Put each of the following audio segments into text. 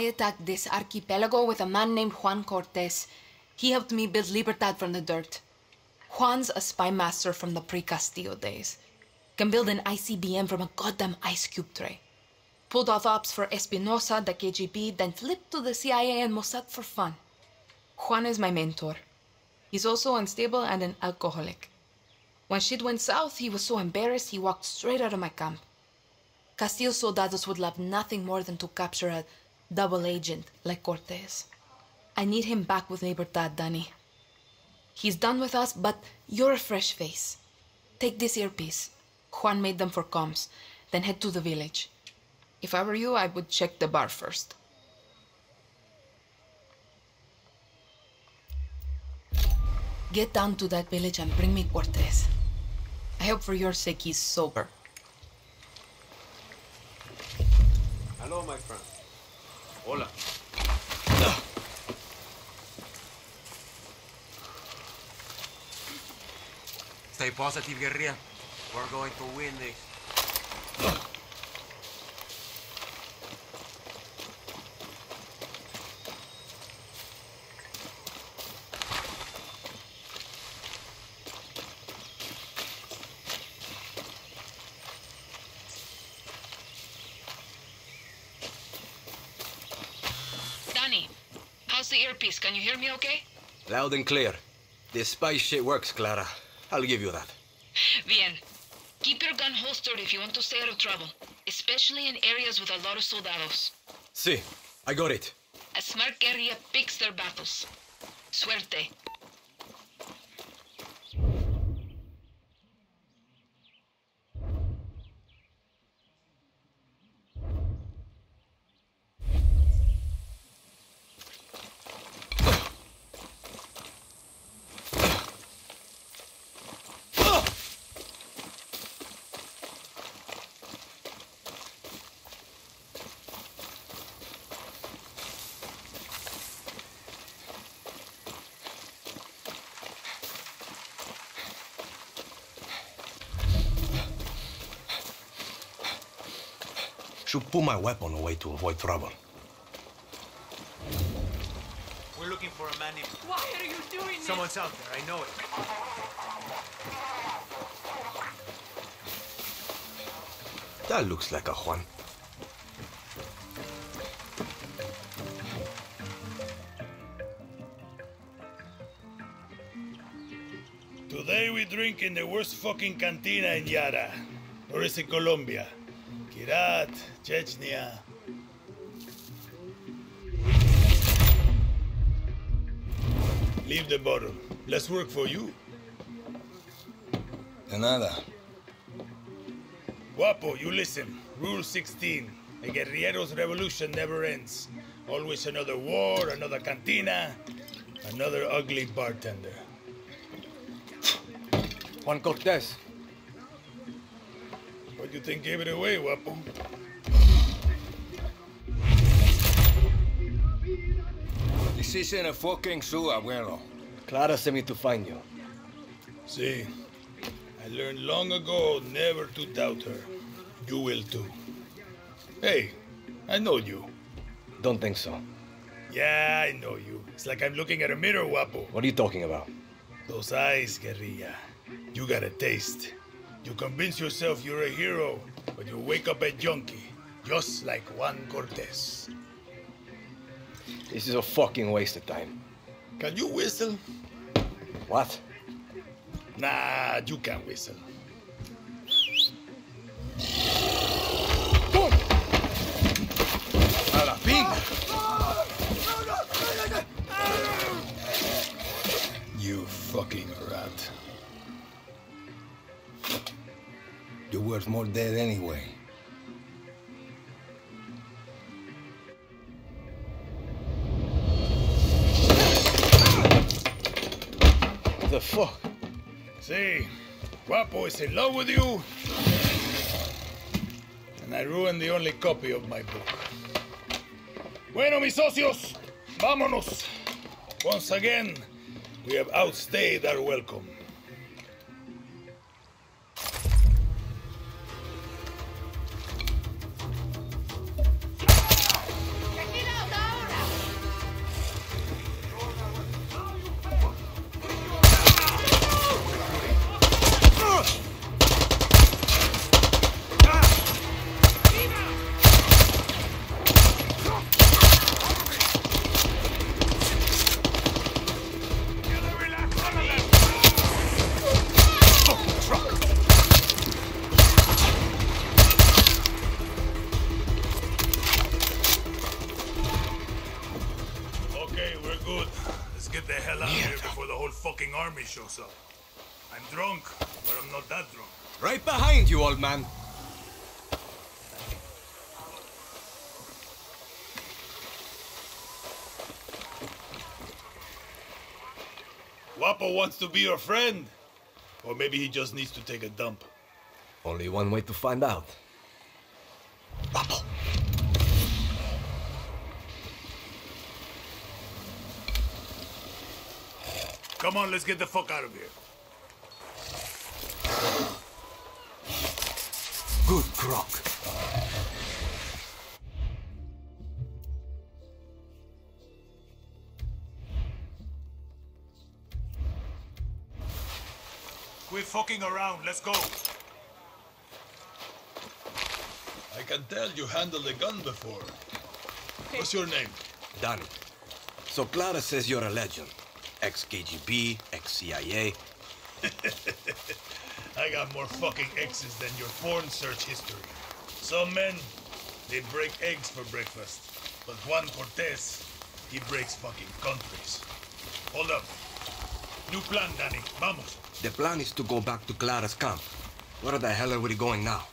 I attacked this archipelago with a man named Juan Cortez. He helped me build Libertad from the dirt. Juan's a spy master from the pre-Castillo days. Can build an ICBM from a goddamn ice cube tray. Pulled off ops for Espinosa, the KGB, then flipped to the CIA and Mossad for fun. Juan is my mentor. He's also unstable and an alcoholic. When shit went south, he was so embarrassed he walked straight out of my camp. Castillo soldados would love nothing more than to capture a double agent like Cortez. I need him back with Libertad, Dani. He's done with us, but you're a fresh face. Take this earpiece. Juan made them for comms. Then head to the village. If I were you, I would check the bar first. Get down to that village and bring me Cortez. I hope for your sake he's sober. Hello, my friend. Hola. Stay positive, guerrilla. We're going to win this. Earpiece? Can you hear me okay? Loud and clear. This spy shit works, Clara. I'll give you that. Bien. Keep your gun holstered if you want to stay out of trouble, especially in areas with a lot of soldados. See, I got it. A smart guerrilla picks their battles. Suerte. Should put my weapon away to avoid trouble. We're looking for a man named... Why are you doing Someone's out there, I know it. That looks like a Juan. Today we drink in the worst fucking cantina in Yara. Or is it Colombia? Kirat, Chechnya. Leave the bottle. Let's work for you. De nada. Guapo, you listen. Rule 16. A guerrillero's revolution never ends. Always another war, another cantina, another ugly bartender. Juan Cortez. What do you think gave it away, Guapo? This isn't a fucking zoo, abuelo. Clara sent me to find you. See, I learned long ago never to doubt her. You will too. Hey, I know you. Don't think so. Yeah, I know you. It's like I'm looking at a mirror, Guapo. What are you talking about? Those eyes, guerrilla. You got a taste. You convince yourself you're a hero, but you wake up a junkie, just like Juan Cortez. This is a fucking waste of time. Can you whistle? What? Nah, you can't whistle. A la pinga. You fucking rat. You're worth more dead anyway. What the fuck? See, Guapo is in love with you. And I ruined the only copy of my book. Bueno, mis socios, vámonos. Once again, we have outstayed our welcome. Right behind you, old man. Guapo wants to be your friend. Or maybe he just needs to take a dump. Only one way to find out. Guapo. Come on, let's get the fuck out of here. Good croc. Quit fucking around, let's go. I can tell you handled a gun before. What's your name? Dani. So Clara says you're a legend. Ex-KGB, ex-CIA. I got more fucking X's than your porn search history. Some men, they break eggs for breakfast. But Juan Cortez, he breaks fucking countries. Hold up. New plan, Dani. Vamos. The plan is to go back to Clara's camp. Where the hell are we going now?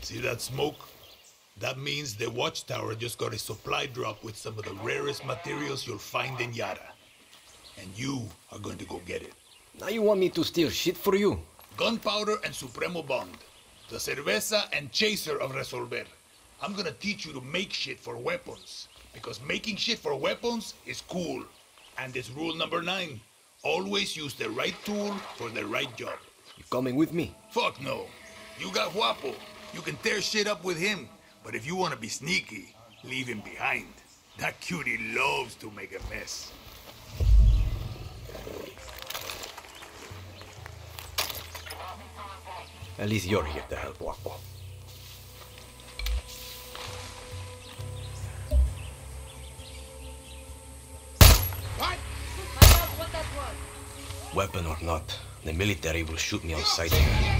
See that smoke? That means the watchtower just got a supply drop with some of the rarest materials you'll find in Yara. And you are going to go get it. Now you want me to steal shit for you? Gunpowder and Supremo Bond. The cerveza and chaser of Resolver. I'm gonna teach you to make shit for weapons. Because making shit for weapons is cool. And it's rule number nine. Always use the right tool for the right job. You coming with me? Fuck no. You got Guapo. You can tear shit up with him. But if you want to be sneaky, leave him behind. That cutie loves to make a mess. At least you're here to help Guapo. Weapon or not, the military will shoot me on sight. Guess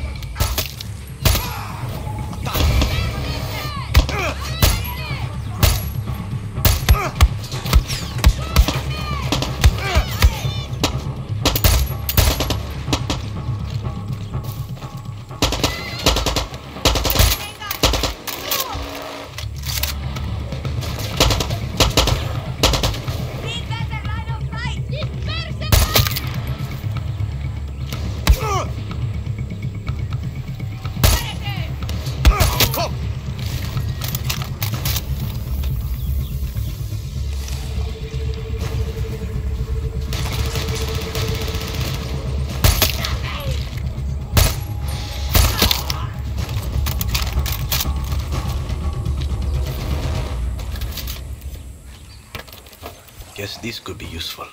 this could be useful.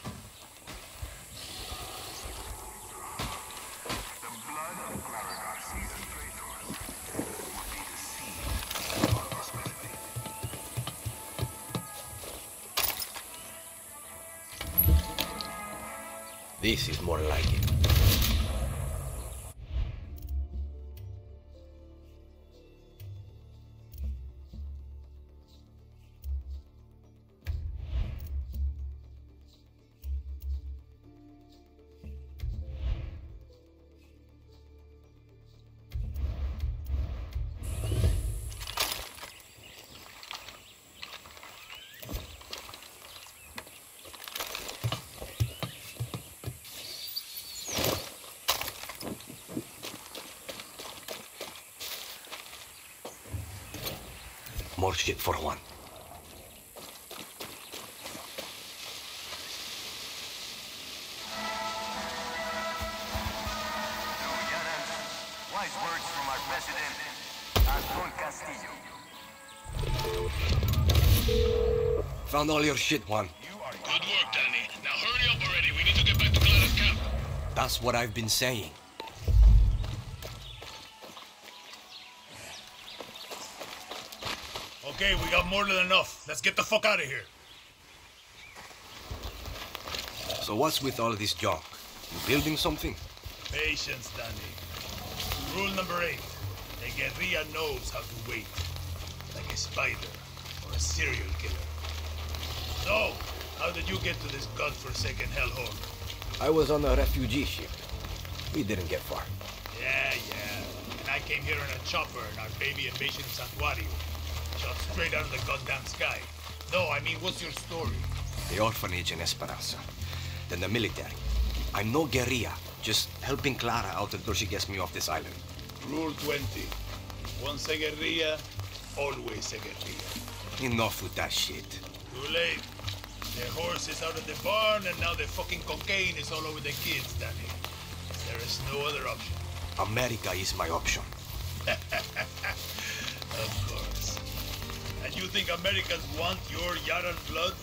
This is more like it. For one. Wise words from our president, Anton Castillo. Found all your shit, Juan. Good work, Dani. Now hurry up already. We need to get back to Clara's camp. That's what I've been saying. Okay, we got more than enough. Let's get the fuck out of here. So what's with all this junk? You building something? Patience, Dani. Rule number eight. The guerrilla knows how to wait. Like a spider or a serial killer. So, how did you get to this godforsaken hellhole? I was on a refugee ship. We didn't get far. Yeah, yeah. And I came here in a chopper in our baby invasion santuario. Shot straight out of the goddamn sky. No, I mean, what's your story? The orphanage in Esperanza. Then the military. I'm no guerrilla, just helping Clara out until she gets me off this island. Rule 20. Once a guerrilla, always a guerrilla. Enough with that shit. Too late. The horse is out of the barn, and now the fucking cocaine is all over the kids, Dani. There is no other option. America is my option. Of course. And you think Americans want your Yaran blood?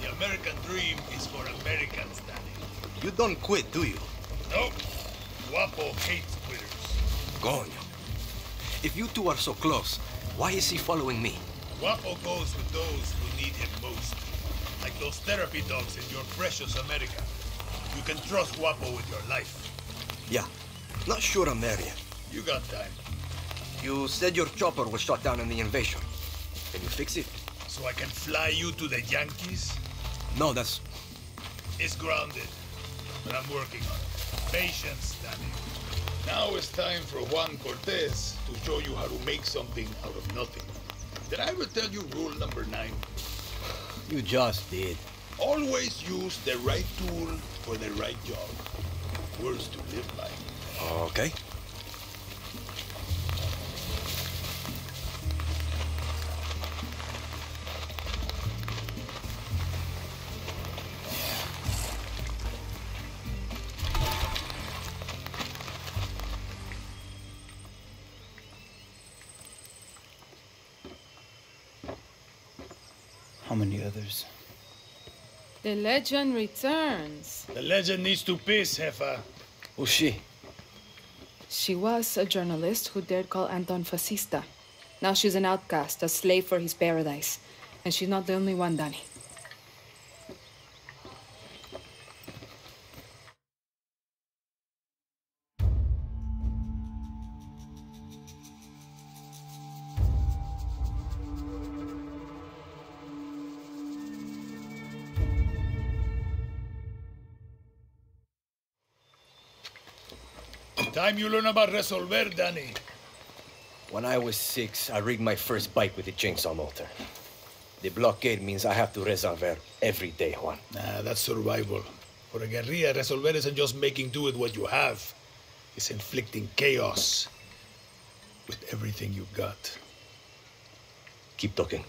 The American dream is for Americans, Dani. You don't quit, do you? Nope. Guapo hates quitters. Coño. If you two are so close, why is he following me? Guapo goes with those who need him most. Like those therapy dogs in your precious America. You can trust Guapo with your life. Yeah. Not sure I'm there yet. You got time. You said your chopper was shot down in the invasion. Can you fix it? So I can fly you to the Yankees? No, that's... It's grounded. But I'm working on it. Patience, Dani. Now it's time for Juan Cortez to show you how to make something out of nothing. Did I ever tell you rule number nine? You just did. Always use the right tool for the right job. Words to live by. Okay. How many others? The legend returns. The legend needs to piss, Jefa. Who's she? She was a journalist who dared call Anton fascista. Now she's an outcast, a slave for his paradise. And she's not the only one, Dani. Time you learn about Resolver, Dani. When I was six, I rigged my first bike with a chainsaw motor. The blockade means I have to resolver every day, Juan. Nah, that's survival. For a guerrilla, Resolver isn't just making do with what you have. It's inflicting chaos with everything you've got. Keep talking.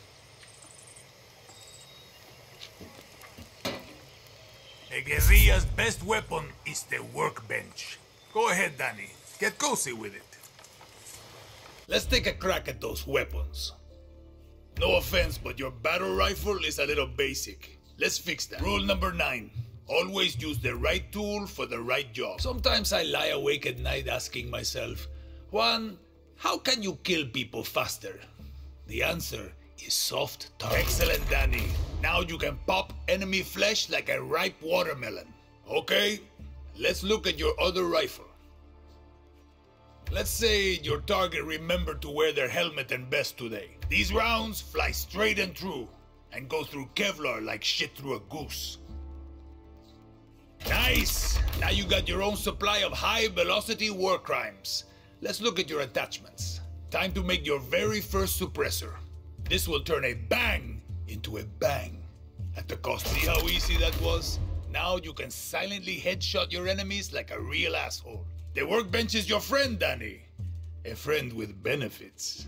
A guerrilla's best weapon is the workbench. Go ahead, Dani. Get cozy with it. Let's take a crack at those weapons. No offense, but your battle rifle is a little basic. Let's fix that. Rule number nine. Always use the right tool for the right job. Sometimes I lie awake at night asking myself, Juan, how can you kill people faster? The answer is soft tongue. Excellent, Dani. Now you can pop enemy flesh like a ripe watermelon. Okay, let's look at your other rifle. Let's say your target remembered to wear their helmet and vest today. These rounds fly straight and true and go through Kevlar like shit through a goose. Nice! Now you got your own supply of high velocity war crimes. Let's look at your attachments. Time to make your very first suppressor. This will turn a bang into a bang. At the cost, see how easy that was? Now you can silently headshot your enemies like a real asshole. The workbench is your friend, Dani. A friend with benefits.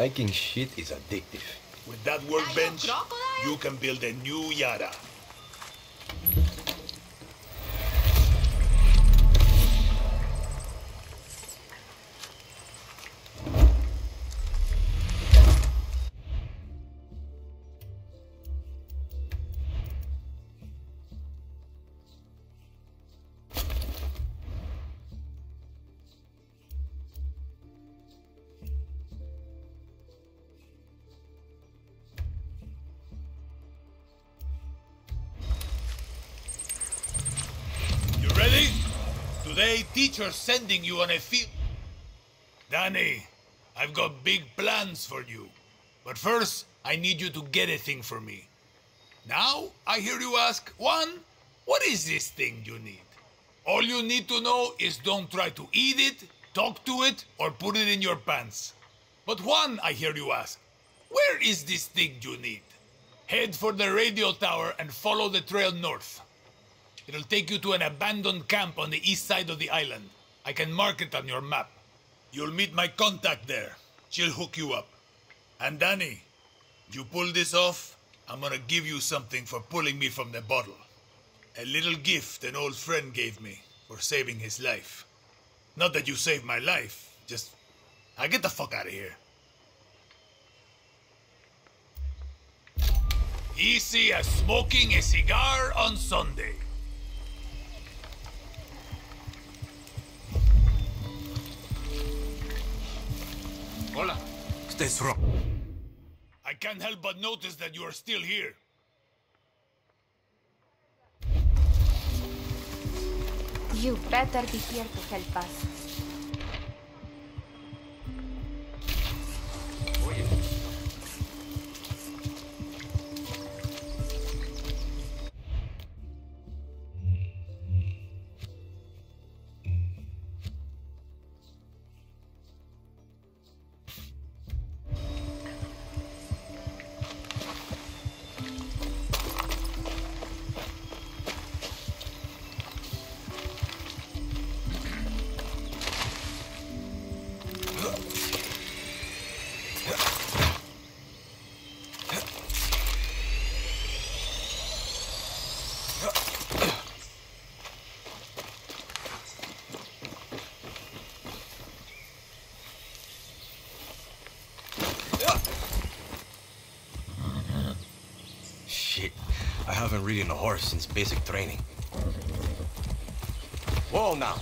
Making shit is addictive. With that workbench, crocodile? you can build a new Yara. Today, teacher's sending you on a field. Dani, I've got big plans for you. But first, I need you to get a thing for me. Now, I hear you ask, Juan, what is this thing you need? All you need to know is don't try to eat it, talk to it, or put it in your pants. But Juan, I hear you ask, where is this thing you need? Head for the radio tower and follow the trail north. It'll take you to an abandoned camp on the east side of the island. I can mark it on your map. You'll meet my contact there. She'll hook you up. And Dani, if you pull this off, I'm gonna give you something for pulling me from the bottle. A little gift an old friend gave me for saving his life. Not that you saved my life, just. I get the fuck out of here. Easy as smoking a cigar on Sunday. Hola. Stay strong. I can't help but notice that you are still here. You better be here to help us. I haven't ridden a horse since basic training. Whoa now.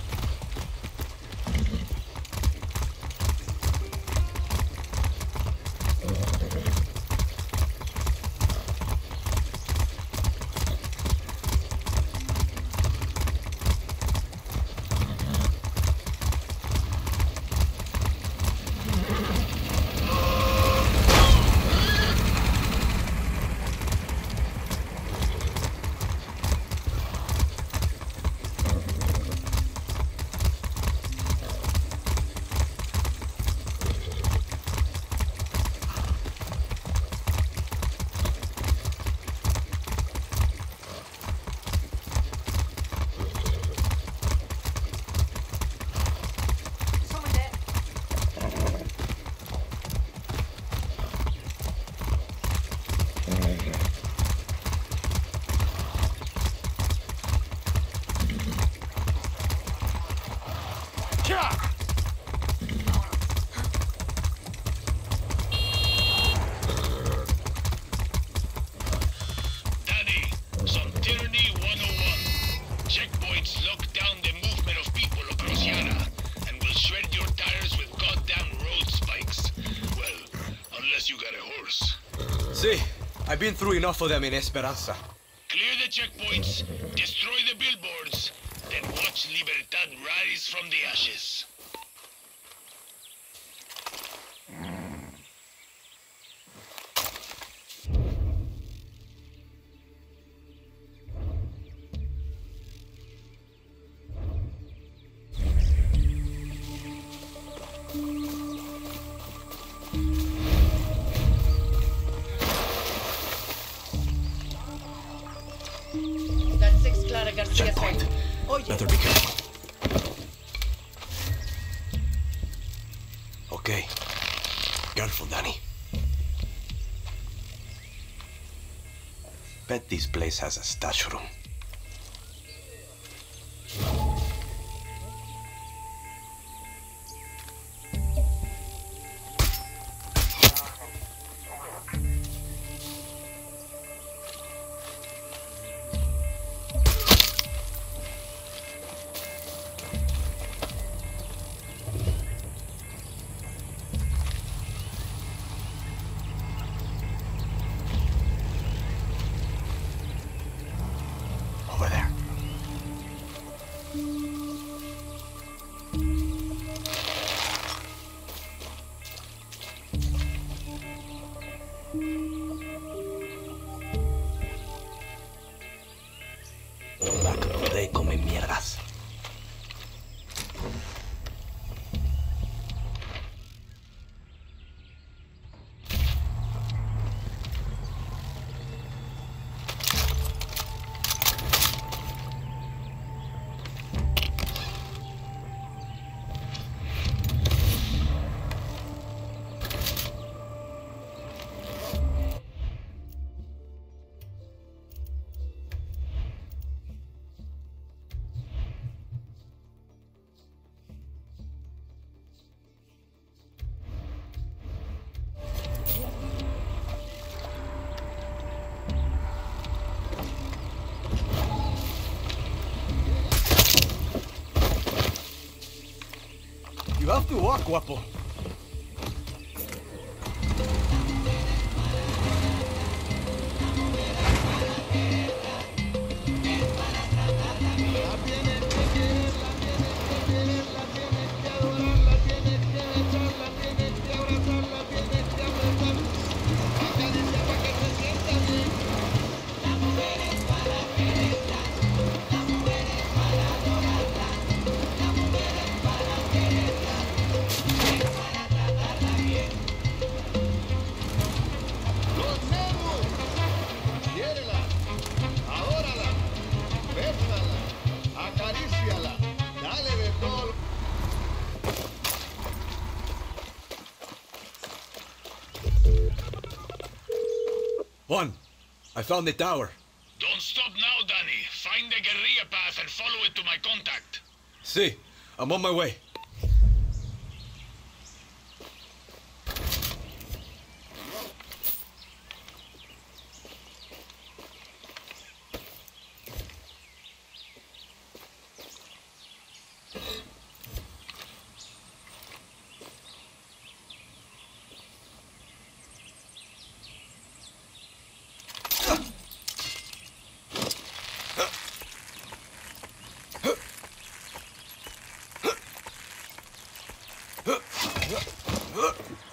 See, I've been through enough of them in Esperanza. Clear the checkpoints, destroy place has a stash room. You have I found the tower. Don't stop now, Dani. Find the guerrilla path and follow it to my contact. See, I'm on my way. Juan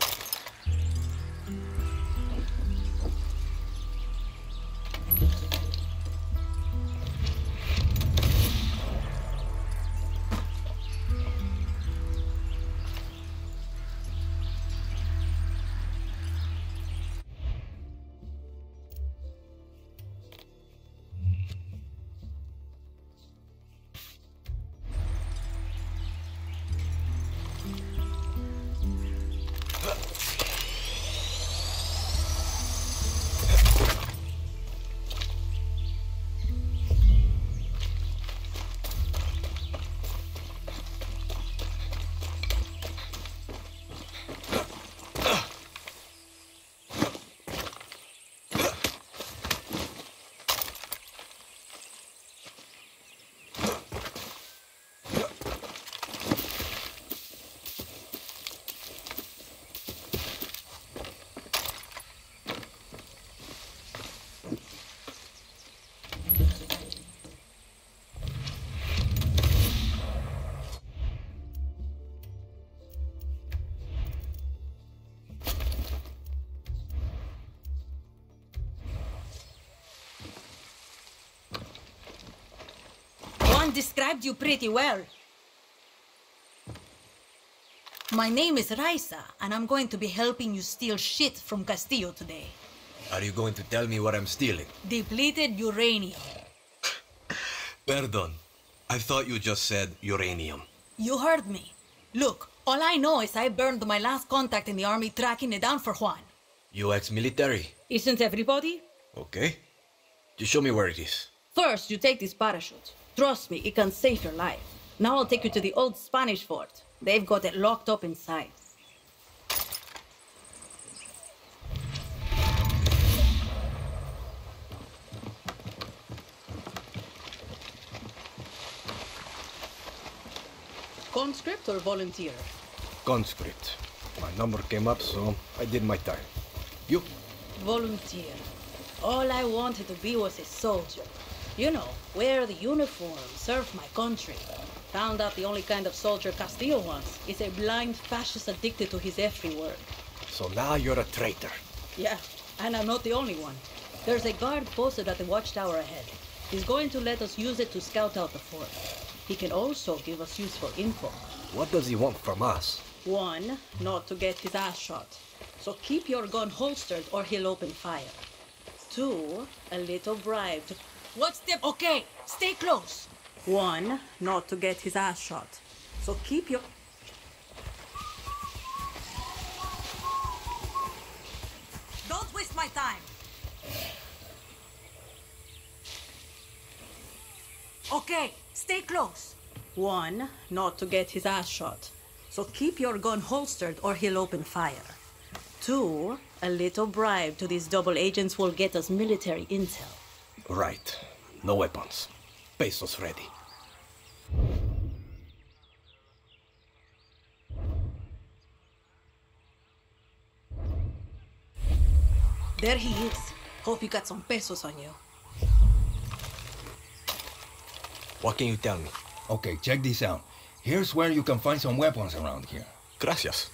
described you pretty well. My name is Raisa, and I'm going to be helping you steal shit from Castillo today. Are you going to tell me what I'm stealing? Depleted uranium. Perdon. I thought you just said uranium. You heard me. Look, all I know is I burned my last contact in the army tracking it down for Juan. You ex-military? Isn't everybody? Okay. Just show me where it is. First, you take this parachute. Trust me, it can save your life. Now I'll take you to the old Spanish fort. They've got it locked up inside. Conscript or volunteer? Conscript. My number came up, so I did my time. You? Volunteer. All I wanted to be was a soldier. You know, wear the uniform, serve my country. Found out the only kind of soldier Castillo wants is a blind fascist addicted to his every word. So now you're a traitor. Yeah, and I'm not the only one. There's a guard posted at the watchtower ahead. He's going to let us use it to scout out the fort. He can also give us useful info. What does he want from us? One, not to get his ass shot. So keep your gun holstered or he'll open fire. Two, a little bribe to... What's the... Okay, stay close. One, not to get his ass shot. So keep your... Don't waste my time. Okay, stay close. One, not to get his ass shot. So keep your gun holstered or he'll open fire. Two, a little bribe to these double agents will get us military intel. Right. No weapons. Pesos ready. There he is. Hope you got some pesos on you. What can you tell me? Okay, check this out. Here's where you can find some weapons around here. Gracias.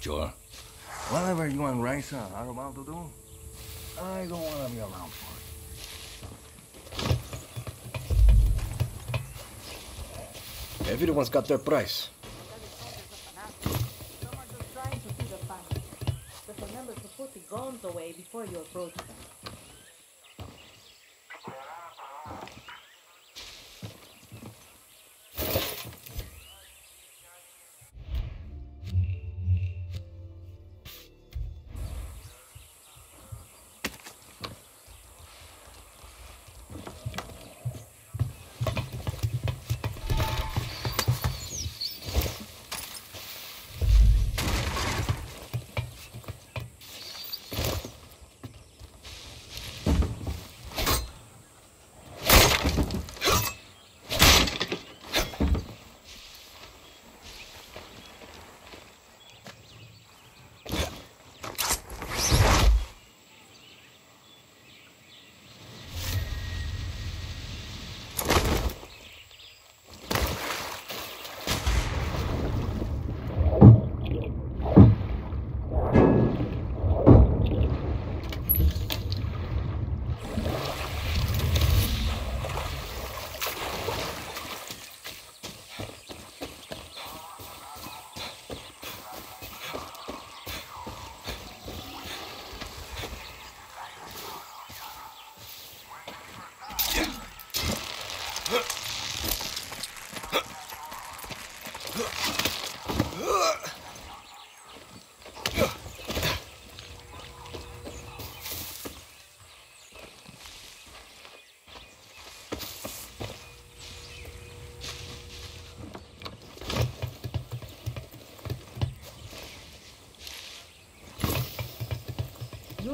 Sure. Whatever you and Raisa are about to do, I don't want to be around for it. Everyone's got their price. But remember to put the guns away before you approach them.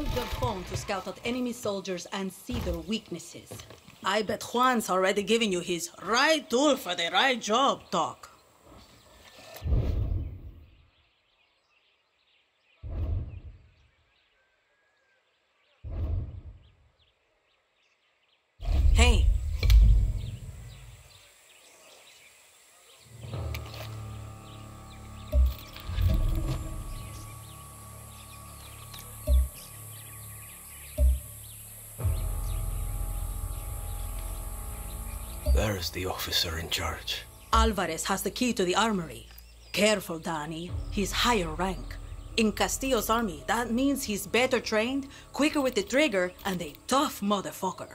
Use your phone to scout out enemy soldiers and see their weaknesses. I bet Juan's already giving you his right tool for the right job talk. Hey, There's the officer in charge. Alvarez has the key to the armory. Careful, Dani. He's higher rank. In Castillo's army, that means he's better trained, quicker with the trigger, and a tough motherfucker.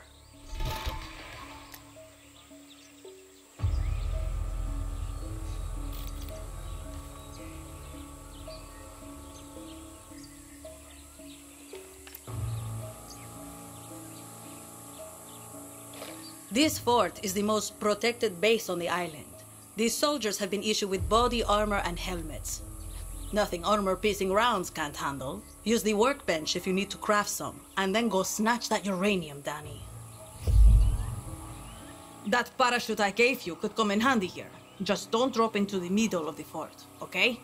This fort is the most protected base on the island. These soldiers have been issued with body armor and helmets. Nothing armor-piercing rounds can't handle. Use the workbench if you need to craft some, and then go snatch that uranium, Dani. That parachute I gave you could come in handy here. Just don't drop into the middle of the fort, okay?